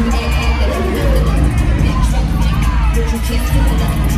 do you.